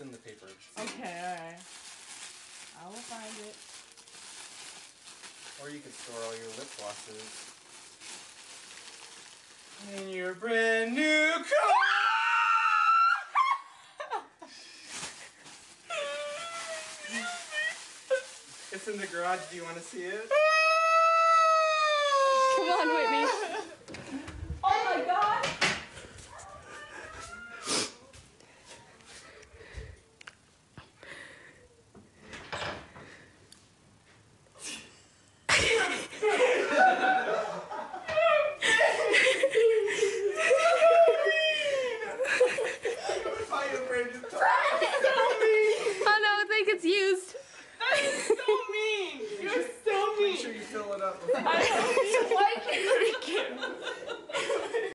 It's in the paper. Okay, alright. I will find it. Or you could store all your lip glosses. In your brand new car! it's in the garage. Do you want to see it? Come on, Whitney. why your brain so mean. Oh no, I think it's used. That is so mean. You're so mean. Make sure you fill it up. I don't mean